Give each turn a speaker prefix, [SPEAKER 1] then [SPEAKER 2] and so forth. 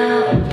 [SPEAKER 1] now.